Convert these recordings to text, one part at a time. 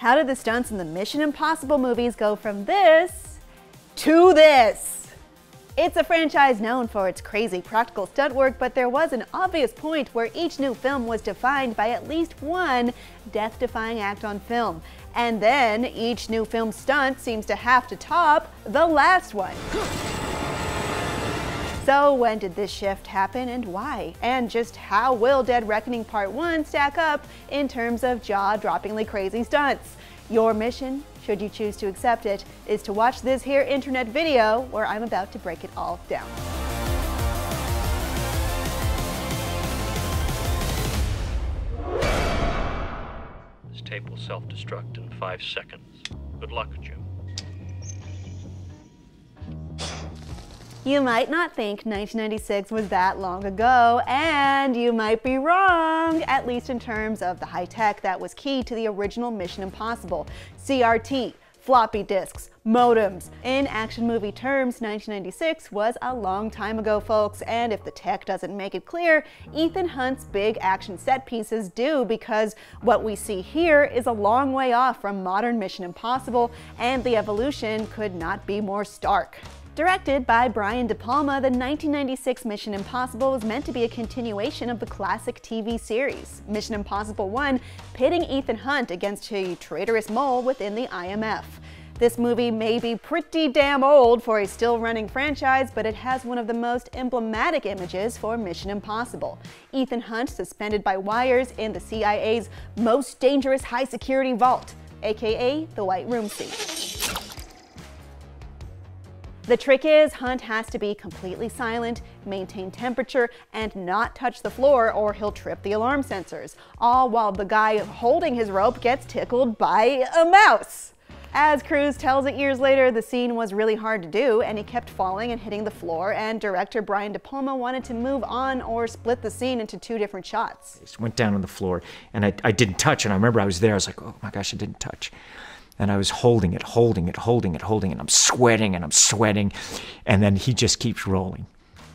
How did the stunts in the Mission Impossible movies go from this to this? It's a franchise known for its crazy practical stunt work, but there was an obvious point where each new film was defined by at least one death defying act on film. And then each new film stunt seems to have to top the last one. So, when did this shift happen and why? And just how will Dead Reckoning Part 1 stack up in terms of jaw droppingly crazy stunts? Your mission, should you choose to accept it, is to watch this here internet video where I'm about to break it all down. This tape will self destruct in five seconds. Good luck, Jim. You might not think 1996 was that long ago, and you might be wrong, at least in terms of the high tech that was key to the original Mission Impossible. CRT, floppy disks, modems. In action movie terms, 1996 was a long time ago, folks, and if the tech doesn't make it clear, Ethan Hunt's big action set pieces do because what we see here is a long way off from modern Mission Impossible, and the evolution could not be more stark. Directed by Brian De Palma, the 1996 Mission Impossible was meant to be a continuation of the classic TV series, Mission Impossible 1, pitting Ethan Hunt against a traitorous mole within the IMF. This movie may be pretty damn old for a still running franchise, but it has one of the most emblematic images for Mission Impossible. Ethan Hunt suspended by wires in the CIA's most dangerous high security vault, aka the White Room scene. The trick is Hunt has to be completely silent, maintain temperature, and not touch the floor or he'll trip the alarm sensors, all while the guy holding his rope gets tickled by a mouse. As Cruise tells it years later, the scene was really hard to do and he kept falling and hitting the floor and director Brian De Palma wanted to move on or split the scene into two different shots. Just went down on the floor and I, I didn't touch and I remember I was there, I was like, oh my gosh, I didn't touch and I was holding it, holding it, holding it, holding it. I'm sweating and I'm sweating. And then he just keeps rolling.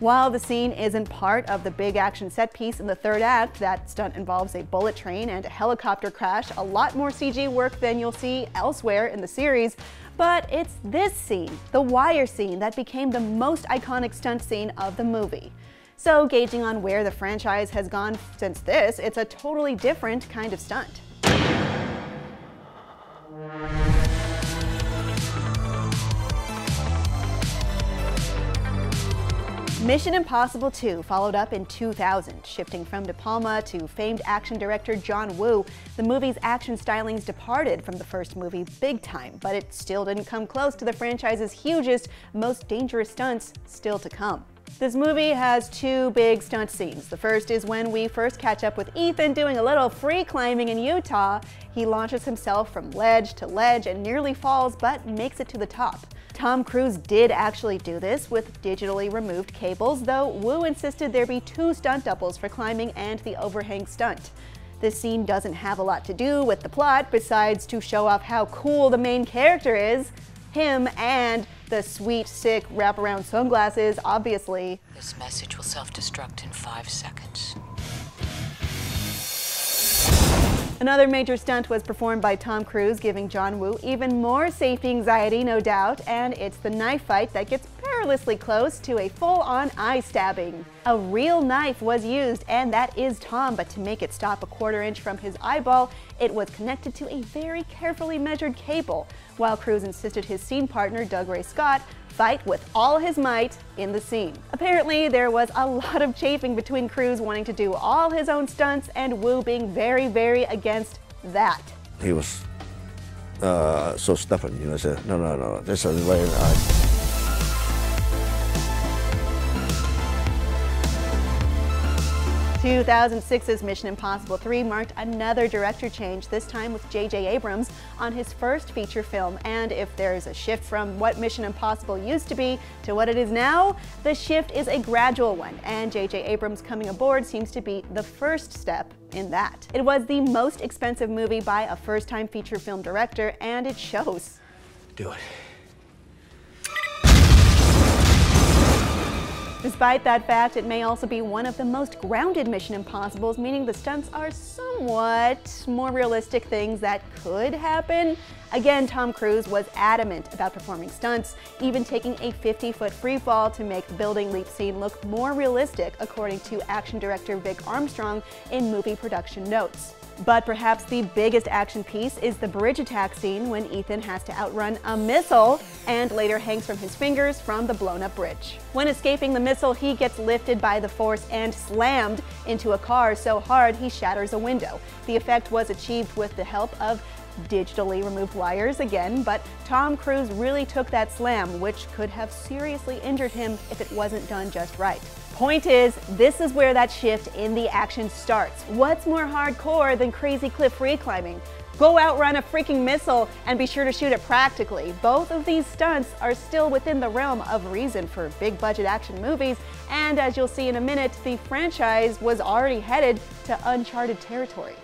While the scene isn't part of the big action set piece in the third act, that stunt involves a bullet train and a helicopter crash, a lot more CG work than you'll see elsewhere in the series. But it's this scene, the wire scene, that became the most iconic stunt scene of the movie. So, gauging on where the franchise has gone since this, it's a totally different kind of stunt. Mission Impossible 2 followed up in 2000, shifting from De Palma to famed action director John Woo. The movie's action stylings departed from the first movie big time, but it still didn't come close to the franchise's hugest, most dangerous stunts still to come. This movie has two big stunt scenes. The first is when we first catch up with Ethan doing a little free climbing in Utah. He launches himself from ledge to ledge and nearly falls, but makes it to the top. Tom Cruise did actually do this with digitally removed cables, though Woo insisted there be two stunt doubles for climbing and the overhang stunt. This scene doesn't have a lot to do with the plot besides to show off how cool the main character is, him and the sweet, sick wraparound sunglasses, obviously. This message will self-destruct in five seconds. Another major stunt was performed by Tom Cruise, giving John Woo even more safety anxiety, no doubt, and it's the knife fight that gets perilously close to a full-on eye stabbing. A real knife was used, and that is Tom, but to make it stop a quarter inch from his eyeball, it was connected to a very carefully measured cable, while Cruise insisted his scene partner, Dougray Scott, fight with all his might in the scene. Apparently, there was a lot of chafing between Cruise wanting to do all his own stunts and Woo being very, very against that. He was uh, so stubborn, you know, said, no, no, no, this is the way I 2006's Mission Impossible 3 marked another director change, this time with J.J. Abrams on his first feature film. And if there's a shift from what Mission Impossible used to be to what it is now, the shift is a gradual one, and J.J. Abrams coming aboard seems to be the first step in that. It was the most expensive movie by a first-time feature film director, and it shows. Do it. Despite that fact, it may also be one of the most grounded Mission Impossibles, meaning the stunts are somewhat more realistic things that could happen. Again, Tom Cruise was adamant about performing stunts, even taking a 50-foot free fall to make the building leap scene look more realistic, according to action director Vic Armstrong in movie production notes. But perhaps the biggest action piece is the bridge attack scene when Ethan has to outrun a missile and later hangs from his fingers from the blown up bridge. When escaping the missile, he gets lifted by the force and slammed into a car so hard he shatters a window. The effect was achieved with the help of digitally removed wires again, but Tom Cruise really took that slam, which could have seriously injured him if it wasn't done just right. Point is, this is where that shift in the action starts. What's more hardcore than crazy cliff free climbing? Go outrun a freaking missile and be sure to shoot it practically. Both of these stunts are still within the realm of reason for big budget action movies, and as you'll see in a minute, the franchise was already headed to uncharted territory.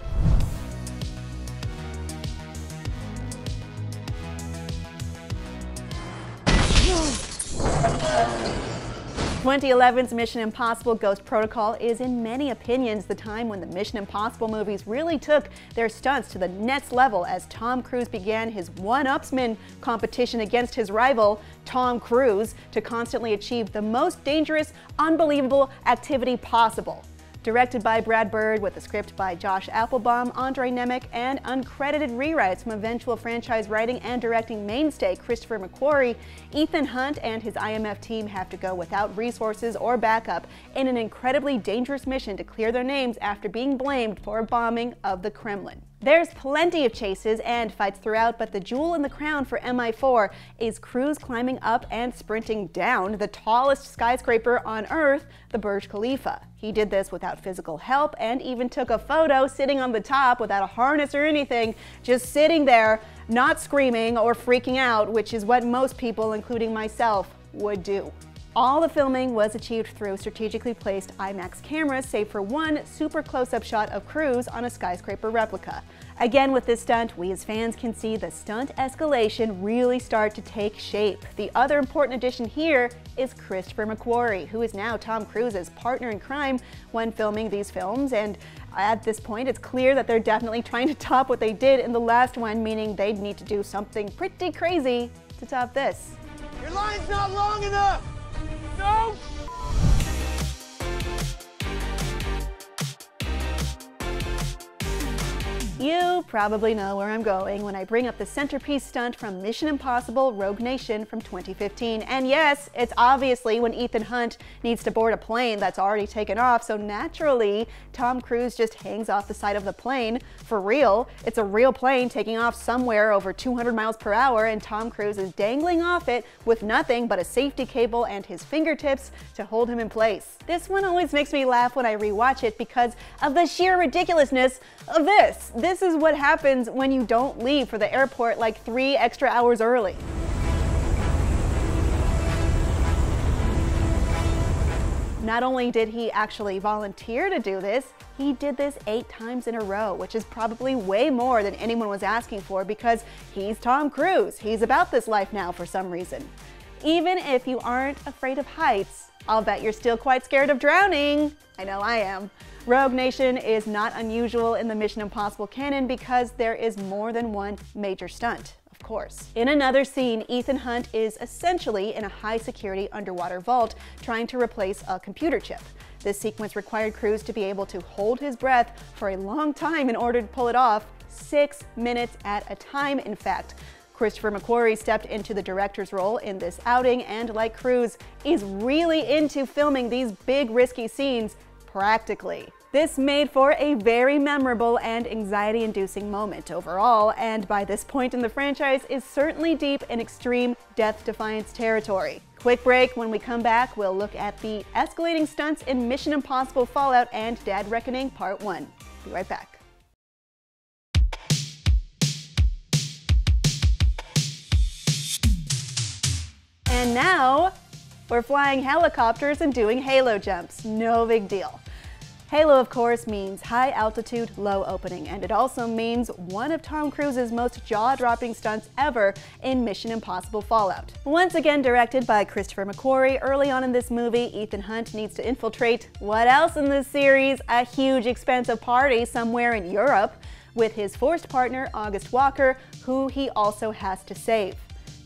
2011's Mission Impossible Ghost Protocol is, in many opinions, the time when the Mission Impossible movies really took their stunts to the next level as Tom Cruise began his one-upsman competition against his rival, Tom Cruise, to constantly achieve the most dangerous, unbelievable activity possible. Directed by Brad Bird with a script by Josh Applebaum, Andre Nemec, and uncredited rewrites from eventual franchise writing and directing mainstay Christopher McQuarrie, Ethan Hunt and his IMF team have to go without resources or backup in an incredibly dangerous mission to clear their names after being blamed for a bombing of the Kremlin. There's plenty of chases and fights throughout, but the jewel in the crown for MI4 is Cruise climbing up and sprinting down the tallest skyscraper on Earth, the Burj Khalifa. He did this without physical help and even took a photo sitting on the top without a harness or anything, just sitting there, not screaming or freaking out, which is what most people, including myself, would do. All the filming was achieved through strategically placed IMAX cameras, save for one super close-up shot of Cruise on a skyscraper replica. Again, with this stunt, we as fans can see the stunt escalation really start to take shape. The other important addition here is Christopher McQuarrie, who is now Tom Cruise's partner in crime when filming these films, and at this point, it's clear that they're definitely trying to top what they did in the last one, meaning they'd need to do something pretty crazy to top this. Your line's not long enough! No! You probably know where I'm going when I bring up the centerpiece stunt from Mission Impossible Rogue Nation from 2015. And yes, it's obviously when Ethan Hunt needs to board a plane that's already taken off, so naturally, Tom Cruise just hangs off the side of the plane. For real, it's a real plane taking off somewhere over 200 miles per hour, and Tom Cruise is dangling off it with nothing but a safety cable and his fingertips to hold him in place. This one always makes me laugh when I rewatch it because of the sheer ridiculousness of this. This this is what happens when you don't leave for the airport like three extra hours early. Not only did he actually volunteer to do this, he did this eight times in a row, which is probably way more than anyone was asking for because he's Tom Cruise. He's about this life now for some reason. Even if you aren't afraid of heights, I'll bet you're still quite scared of drowning. I know I am. Rogue Nation is not unusual in the Mission Impossible canon because there is more than one major stunt of course. In another scene, Ethan Hunt is essentially in a high security underwater vault trying to replace a computer chip. This sequence required Cruise to be able to hold his breath for a long time in order to pull it off, six minutes at a time, in fact. Christopher McQuarrie stepped into the director's role in this outing and, like Cruise, is really into filming these big risky scenes practically. This made for a very memorable and anxiety-inducing moment overall, and by this point in the franchise is certainly deep in extreme death defiance territory. Quick break, when we come back, we'll look at the escalating stunts in Mission Impossible Fallout and Dead Reckoning Part 1. Be right back. And now, we're flying helicopters and doing halo jumps. No big deal. Halo, of course, means high altitude, low opening, and it also means one of Tom Cruise's most jaw dropping stunts ever in Mission Impossible Fallout. Once again directed by Christopher McQuarrie, early on in this movie, Ethan Hunt needs to infiltrate what else in this series? A huge, expensive party somewhere in Europe with his forced partner, August Walker, who he also has to save.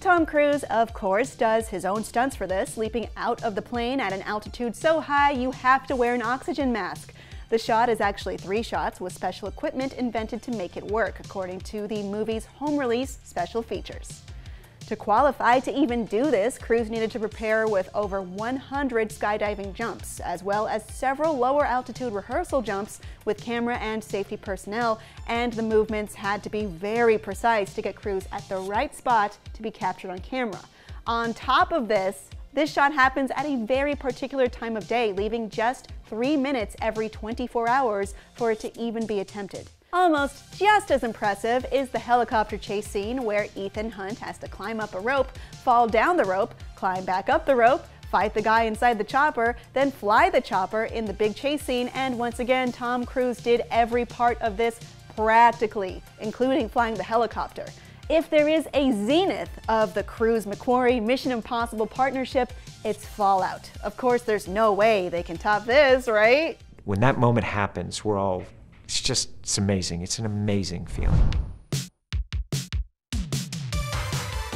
Tom Cruise, of course, does his own stunts for this, leaping out of the plane at an altitude so high you have to wear an oxygen mask. The shot is actually three shots with special equipment invented to make it work, according to the movie's home release special features. To qualify to even do this, Cruise needed to prepare with over 100 skydiving jumps, as well as several lower altitude rehearsal jumps with camera and safety personnel, and the movements had to be very precise to get Cruise at the right spot to be captured on camera. On top of this, this shot happens at a very particular time of day, leaving just three minutes every 24 hours for it to even be attempted. Almost just as impressive is the helicopter chase scene where Ethan Hunt has to climb up a rope, fall down the rope, climb back up the rope, fight the guy inside the chopper, then fly the chopper in the big chase scene, and once again, Tom Cruise did every part of this practically, including flying the helicopter. If there is a zenith of the Cruise McQuarrie Mission Impossible partnership, it's Fallout. Of course, there's no way they can top this, right? When that moment happens, we're all it's just, it's amazing. It's an amazing feeling.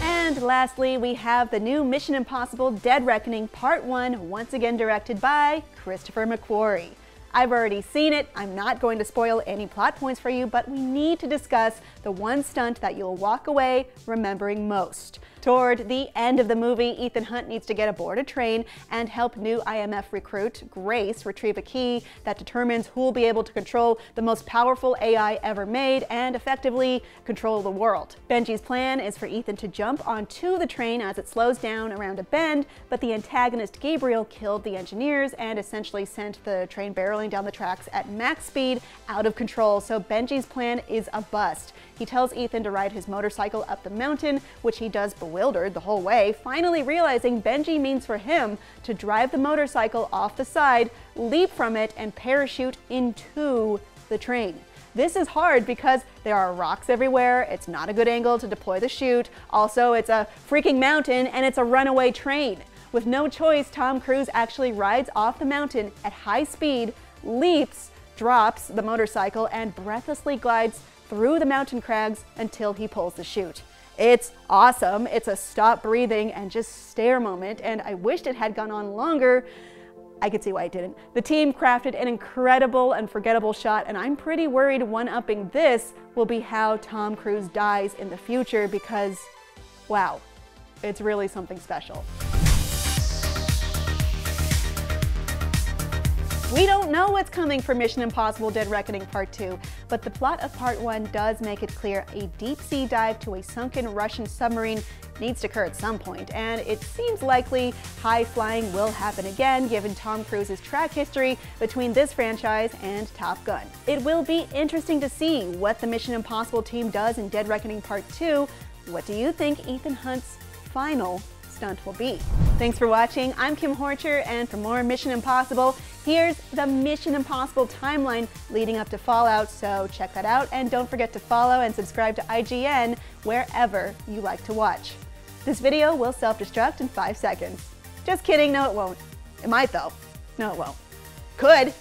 And lastly, we have the new Mission Impossible Dead Reckoning Part 1, once again directed by Christopher McQuarrie. I've already seen it, I'm not going to spoil any plot points for you, but we need to discuss the one stunt that you'll walk away remembering most. Toward the end of the movie, Ethan Hunt needs to get aboard a train and help new IMF recruit Grace retrieve a key that determines who will be able to control the most powerful AI ever made and effectively control the world. Benji's plan is for Ethan to jump onto the train as it slows down around a bend, but the antagonist Gabriel killed the engineers and essentially sent the train barreling down the tracks at max speed out of control, so Benji's plan is a bust. He tells Ethan to ride his motorcycle up the mountain, which he does bewildered the whole way, finally realizing Benji means for him to drive the motorcycle off the side, leap from it, and parachute into the train. This is hard because there are rocks everywhere, it's not a good angle to deploy the chute, also it's a freaking mountain and it's a runaway train. With no choice, Tom Cruise actually rides off the mountain at high speed, leaps, drops the motorcycle, and breathlessly glides through the mountain crags until he pulls the chute. It's awesome. It's a stop breathing and just stare moment, and I wished it had gone on longer. I could see why it didn't. The team crafted an incredible, and unforgettable shot, and I'm pretty worried one upping this will be how Tom Cruise dies in the future because, wow, it's really something special. We don't know what's coming for Mission Impossible Dead Reckoning Part 2, but the plot of Part 1 does make it clear a deep sea dive to a sunken Russian submarine needs to occur at some point, and it seems likely high flying will happen again given Tom Cruise's track history between this franchise and Top Gun. It will be interesting to see what the Mission Impossible team does in Dead Reckoning Part 2. What do you think Ethan Hunt's final stunt will be. Thanks for watching. I'm Kim Horcher, and for more Mission Impossible, here's the Mission Impossible timeline leading up to Fallout, so check that out, and don't forget to follow and subscribe to IGN wherever you like to watch. This video will self-destruct in five seconds. Just kidding, no it won't. It might though. No it won't. Could.